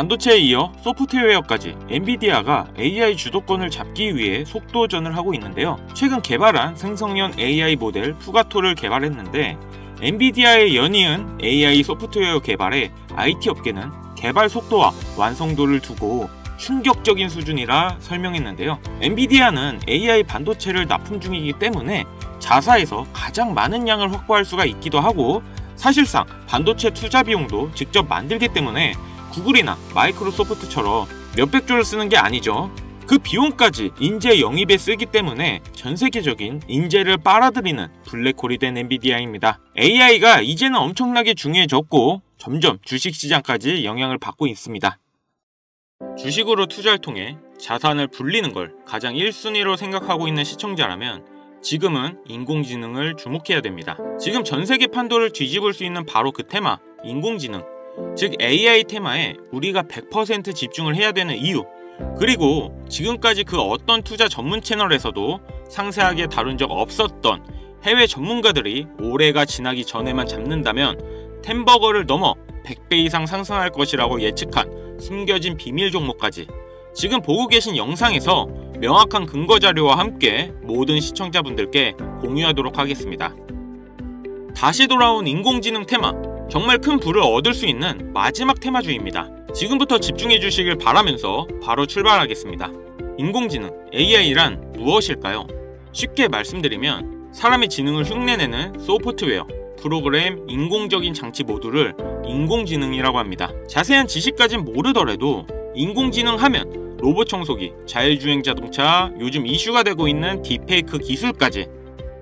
반도체에 이어 소프트웨어까지 엔비디아가 AI 주도권을 잡기 위해 속도전을 하고 있는데요. 최근 개발한 생성형 AI 모델 푸가토를 개발했는데 엔비디아의 연이은 AI 소프트웨어 개발에 IT 업계는 개발 속도와 완성도를 두고 충격적인 수준이라 설명했는데요. 엔비디아는 AI 반도체를 납품 중이기 때문에 자사에서 가장 많은 양을 확보할 수가 있기도 하고 사실상 반도체 투자 비용도 직접 만들기 때문에 구글이나 마이크로소프트처럼 몇백 조를 쓰는 게 아니죠. 그 비용까지 인재 영입에 쓰기 때문에 전 세계적인 인재를 빨아들이는 블랙홀이 된 엔비디아입니다. AI가 이제는 엄청나게 중요해졌고 점점 주식시장까지 영향을 받고 있습니다. 주식으로 투자를 통해 자산을 불리는 걸 가장 1순위로 생각하고 있는 시청자라면 지금은 인공지능을 주목해야 됩니다. 지금 전 세계 판도를 뒤집을 수 있는 바로 그 테마, 인공지능. 즉 AI 테마에 우리가 100% 집중을 해야 되는 이유 그리고 지금까지 그 어떤 투자 전문 채널에서도 상세하게 다룬 적 없었던 해외 전문가들이 올해가 지나기 전에만 잡는다면 템버거를 넘어 100배 이상 상승할 것이라고 예측한 숨겨진 비밀 종목까지 지금 보고 계신 영상에서 명확한 근거 자료와 함께 모든 시청자분들께 공유하도록 하겠습니다. 다시 돌아온 인공지능 테마 정말 큰 부를 얻을 수 있는 마지막 테마주의입니다. 지금부터 집중해 주시길 바라면서 바로 출발하겠습니다. 인공지능 AI란 무엇일까요? 쉽게 말씀드리면 사람의 지능을 흉내내는 소프트웨어, 프로그램, 인공적인 장치 모두를 인공지능이라고 합니다. 자세한 지식까진 모르더라도 인공지능 하면 로봇 청소기, 자율주행 자동차, 요즘 이슈가 되고 있는 딥페이크 기술까지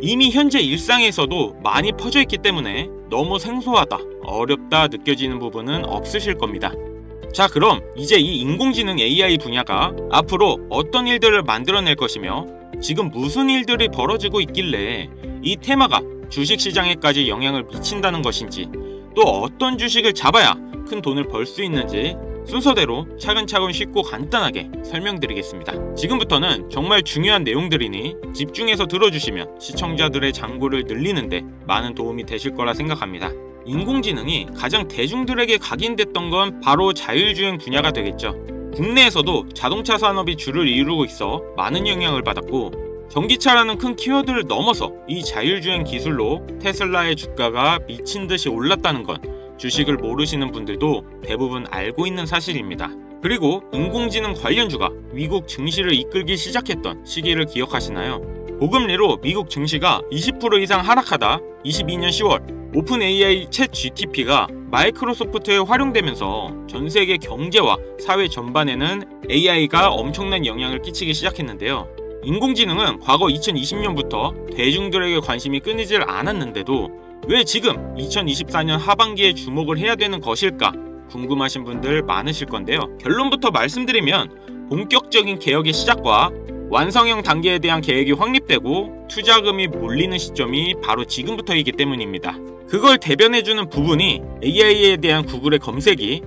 이미 현재 일상에서도 많이 퍼져 있기 때문에 너무 생소하다, 어렵다 느껴지는 부분은 없으실 겁니다. 자 그럼 이제 이 인공지능 AI 분야가 앞으로 어떤 일들을 만들어낼 것이며 지금 무슨 일들이 벌어지고 있길래 이 테마가 주식시장에까지 영향을 미친다는 것인지 또 어떤 주식을 잡아야 큰 돈을 벌 수 있는지 순서대로 차근차근 쉽고 간단하게 설명드리겠습니다. 지금부터는 정말 중요한 내용들이니 집중해서 들어주시면 시청자들의 장고를 늘리는데 많은 도움이 되실 거라 생각합니다. 인공지능이 가장 대중들에게 각인됐던 건 바로 자율주행 분야가 되겠죠. 국내에서도 자동차 산업이 주를 이루고 있어 많은 영향을 받았고 전기차라는 큰 키워드를 넘어서 이 자율주행 기술로 테슬라의 주가가 미친 듯이 올랐다는 건 주식을 모르시는 분들도 대부분 알고 있는 사실입니다. 그리고 인공지능 관련주가 미국 증시를 이끌기 시작했던 시기를 기억하시나요? 고금리로 미국 증시가 20% 이상 하락하다 22년 10월 오픈 AI 챗 GTP가 마이크로소프트에 활용되면서 전 세계 경제와 사회 전반에는 AI가 엄청난 영향을 끼치기 시작했는데요. 인공지능은 과거 2020년부터 대중들에게 관심이 끊이질 않았는데도 왜 지금 2024년 하반기에 주목을 해야 되는 것일까 궁금하신 분들 많으실 건데요. 결론부터 말씀드리면 본격적인 개혁의 시작과 완성형 단계에 대한 계획이 확립되고 투자금이 몰리는 시점이 바로 지금부터이기 때문입니다. 그걸 대변해주는 부분이 AI에 대한 구글의 검색이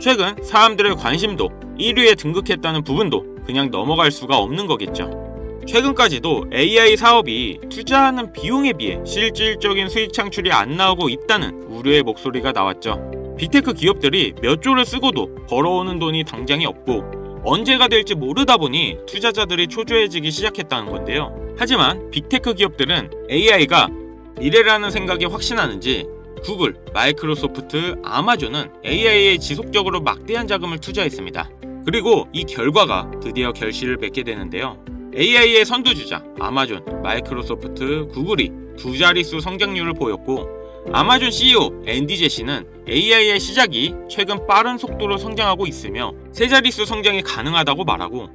최근 사람들의 관심도 1위에 등극했다는 부분도 그냥 넘어갈 수가 없는 거겠죠. 최근까지도 AI 사업이 투자하는 비용에 비해 실질적인 수익 창출이 안 나오고 있다는 우려의 목소리가 나왔죠. 빅테크 기업들이 몇 조를 쓰고도 벌어오는 돈이 당장이 없고 언제가 될지 모르다 보니 투자자들이 초조해지기 시작했다는 건데요. 하지만 빅테크 기업들은 AI가 미래라는 생각이 확신하는지 구글, 마이크로소프트, 아마존은 AI에 지속적으로 막대한 자금을 투자했습니다. 그리고 이 결과가 드디어 결실을 맺게 되는데요. AI의 선두주자 아마존, 마이크로소프트, 구글이 두 자릿수 성장률을 보였고 아마존 CEO 앤디 제시는 AI의 시작이 최근 빠른 속도로 성장하고 있으며 세 자릿수 성장이 가능하다고 말하고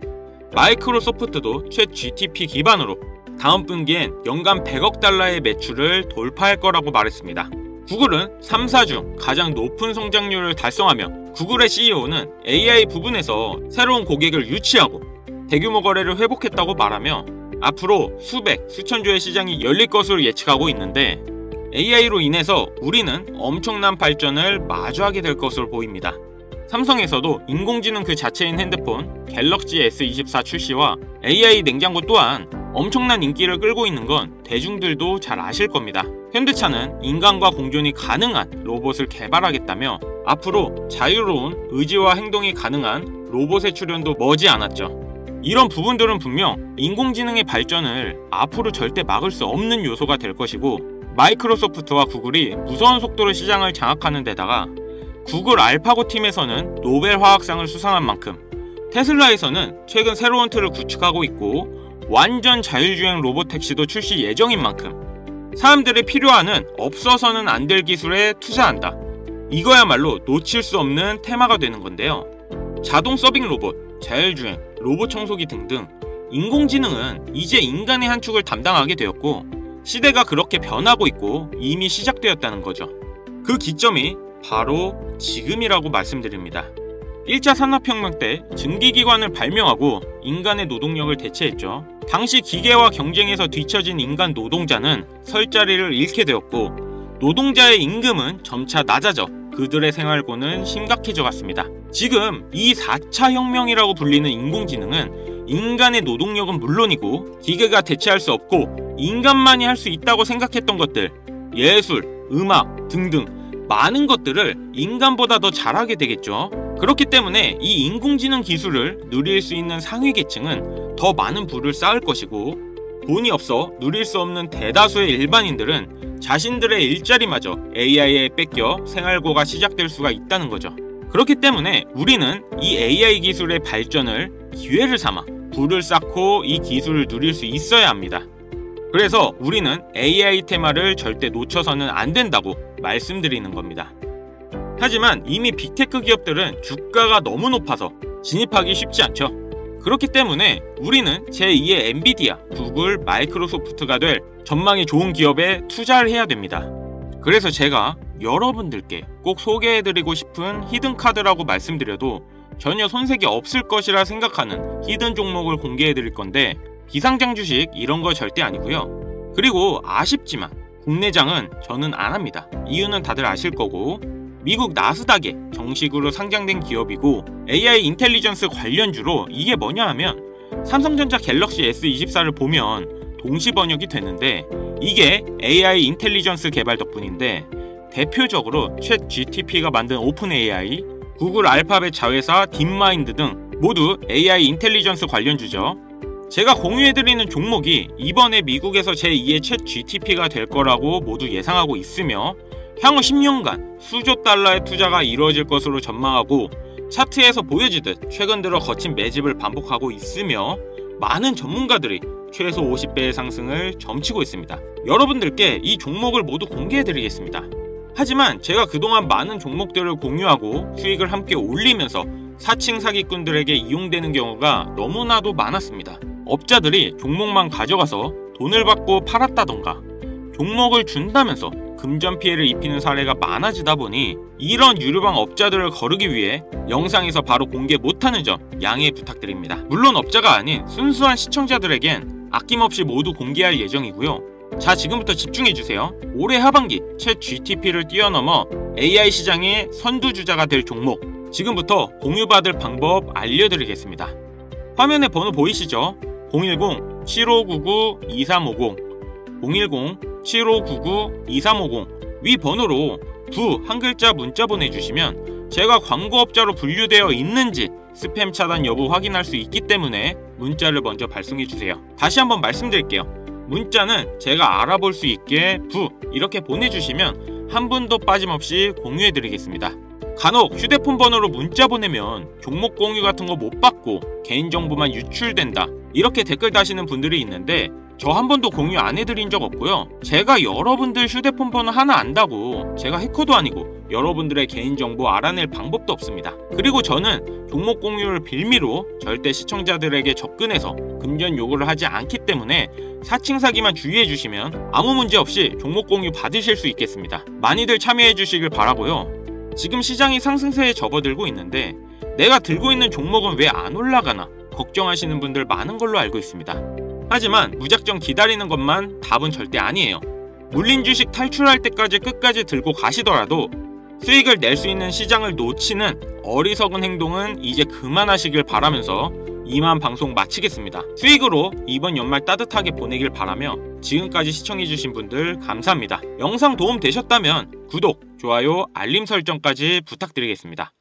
마이크로소프트도 최 GTP 기반으로 다음 분기엔 연간 100억 달러의 매출을 돌파할 거라고 말했습니다. 구글은 3사 중 가장 높은 성장률을 달성하며 구글의 CEO는 AI 부분에서 새로운 고객을 유치하고 대규모 거래를 회복했다고 말하며 앞으로 수백, 수천 조의 시장이 열릴 것으로 예측하고 있는데 AI로 인해서 우리는 엄청난 발전을 마주하게 될 것으로 보입니다. 삼성에서도 인공지능 그 자체인 핸드폰 갤럭시 S24 출시와 AI 냉장고 또한 엄청난 인기를 끌고 있는 건 대중들도 잘 아실 겁니다. 현대차는 인간과 공존이 가능한 로봇을 개발하겠다며 앞으로 자유로운 의지와 행동이 가능한 로봇의 출현도 머지 않았죠. 이런 부분들은 분명 인공지능의 발전을 앞으로 절대 막을 수 없는 요소가 될 것이고 마이크로소프트와 구글이 무서운 속도로 시장을 장악하는 데다가 구글 알파고 팀에서는 노벨 화학상을 수상한 만큼 테슬라에서는 최근 새로운 틀을 구축하고 있고 완전 자율주행 로봇 택시도 출시 예정인 만큼 사람들의 필요하는 없어서는 안 될 기술에 투자한다. 이거야말로 놓칠 수 없는 테마가 되는 건데요. 자동 서빙 로봇, 자율주행, 로봇 청소기 등등 인공지능은 이제 인간의 한 축을 담당하게 되었고 시대가 그렇게 변하고 있고 이미 시작되었다는 거죠. 그 기점이 바로 지금이라고 말씀드립니다. 1차 산업혁명 때 증기기관을 발명하고 인간의 노동력을 대체했죠. 당시 기계와 경쟁에서 뒤처진 인간 노동자는 설 자리를 잃게 되었고 노동자의 임금은 점차 낮아져 그들의 생활고는 심각해져 갔습니다. 지금 이 4차 혁명이라고 불리는 인공지능은 인간의 노동력은 물론이고 기계가 대체할 수 없고 인간만이 할 수 있다고 생각했던 것들 예술, 음악 등등 많은 것들을 인간보다 더 잘하게 되겠죠. 그렇기 때문에 이 인공지능 기술을 누릴 수 있는 상위 계층은 더 많은 부를 쌓을 것이고 돈이 없어 누릴 수 없는 대다수의 일반인들은 자신들의 일자리마저 AI에 뺏겨 생활고가 시작될 수가 있다는 거죠. 그렇기 때문에 우리는 이 AI 기술의 발전을 기회를 삼아 부를 쌓고 이 기술을 누릴 수 있어야 합니다. 그래서 우리는 AI 테마를 절대 놓쳐서는 안 된다고 말씀드리는 겁니다. 하지만 이미 빅테크 기업들은 주가가 너무 높아서 진입하기 쉽지 않죠. 그렇기 때문에 우리는 제2의 엔비디아, 구글, 마이크로소프트가 될 전망이 좋은 기업에 투자를 해야 됩니다. 그래서 제가 여러분들께 꼭 소개해드리고 싶은 히든카드라고 말씀드려도 전혀 손색이 없을 것이라 생각하는 hidden 종목을 공개해드릴 건데 비상장 주식 이런 거 절대 아니고요. 그리고 아쉽지만 국내장은 저는 안 합니다. 이유는 다들 아실 거고 미국 나스닥에 정식으로 상장된 기업이고 AI intelligence 관련주로 이게 뭐냐 하면 삼성전자 갤럭시 S24를 보면 동시 번역이 되는데 이게 AI intelligence 개발 덕분인데 대표적으로 챗 GTP가 만든 오픈 AI, 구글 알파벳 자회사 딥마인드 등 모두 AI intelligence 관련주죠. 제가 공유해드리는 종목이 이번에 미국에서 제2의 챗 GTP가 될 거라고 모두 예상하고 있으며 향후 10년간 수조 달러의 투자가 이루어질 것으로 전망하고 차트에서 보여지듯 최근 들어 거친 매집을 반복하고 있으며 많은 전문가들이 최소 50배의 상승을 점치고 있습니다. 여러분들께 이 종목을 모두 공개해드리겠습니다. 하지만 제가 그동안 많은 종목들을 공유하고 수익을 함께 올리면서 사칭 사기꾼들에게 이용되는 경우가 너무나도 많았습니다. 업자들이 종목만 가져가서 돈을 받고 팔았다던가 종목을 준다면서 금전 피해를 입히는 사례가 많아지다 보니 이런 유료방 업자들을 거르기 위해 영상에서 바로 공개 못하는 점 양해 부탁드립니다. 물론 업자가 아닌 순수한 시청자들에겐 아낌없이 모두 공개할 예정이고요. 자 지금부터 집중해주세요. 올해 하반기 챗 GTP를 뛰어넘어 AI 시장의 선두주자가 될 종목 지금부터 공유받을 방법 알려드리겠습니다. 화면에 번호 보이시죠? 010-7599-2350 010 7599-2350 위 번호로 부 한 글자 문자 보내주시면 제가 광고업자로 분류되어 있는지 스팸 차단 여부 확인할 수 있기 때문에 문자를 먼저 발송해주세요. 다시 한번 말씀드릴게요. 문자는 제가 알아볼 수 있게 부 이렇게 보내주시면 한 분도 빠짐없이 공유해드리겠습니다. 간혹 휴대폰 번호로 문자 보내면 종목 공유 같은 거 못 받고 개인정보만 유출된다 이렇게 댓글 다시는 분들이 있는데 저 한 번도 공유 안 해드린 적 없고요. 제가 여러분들 휴대폰 번호 하나 안다고 제가 해커도 아니고 여러분들의 개인정보 알아낼 방법도 없습니다. 그리고 저는 종목 공유를 빌미로 절대 시청자들에게 접근해서 금전 요구를 하지 않기 때문에 사칭 사기만 주의해 주시면 아무 문제 없이 종목 공유 받으실 수 있겠습니다. 많이들 참여해 주시길 바라고요. 지금 시장이 상승세에 접어들고 있는데 내가 들고 있는 종목은 왜 안 올라가나 걱정하시는 분들 많은 걸로 알고 있습니다. 하지만 무작정 기다리는 것만 답은 절대 아니에요. 물린 주식 탈출할 때까지 끝까지 들고 가시더라도 수익을 낼 수 있는 시장을 놓치는 어리석은 행동은 이제 그만하시길 바라면서 이만 방송 마치겠습니다. 수익으로 이번 연말 따뜻하게 보내길 바라며 지금까지 시청해주신 분들 감사합니다. 영상 도움 되셨다면 구독, 좋아요, 알림 설정까지 부탁드리겠습니다.